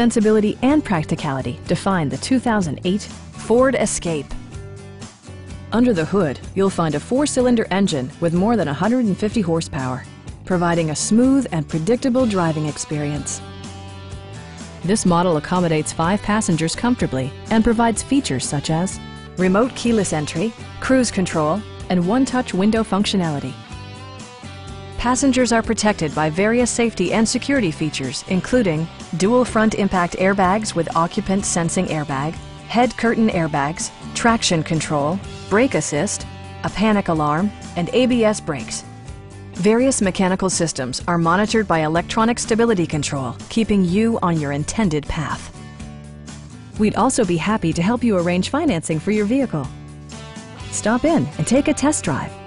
sensibility and practicality define the 2008 Ford Escape. Under the hood, you'll find a four-cylinder engine with more than 150 horsepower, providing a smooth and predictable driving experience. This model accommodates five passengers comfortably and provides features such as remote keyless entry, cruise control, and one-touch window functionality. Passengers are protected by various safety and security features, including dual front impact airbags with occupant sensing airbag, head curtain airbags, traction control, brake assist, a panic alarm, and ABS brakes. Various mechanical systems are monitored by electronic stability control, keeping you on your intended path. We'd also be happy to help you arrange financing for your vehicle. Stop in and take a test drive.